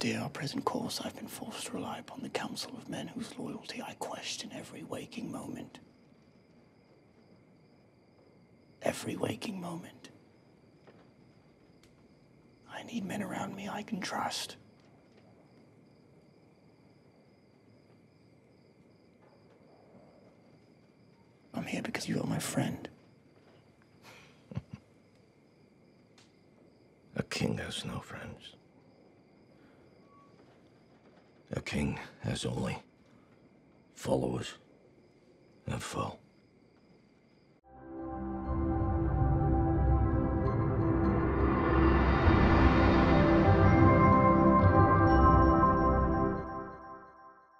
steer our present course, I've been forced to rely upon the counsel of men whose loyalty I question every waking moment. Every waking moment. I need men around me I can trust. I'm here because you are my friend. A king has no friends. A king has only followers and foe.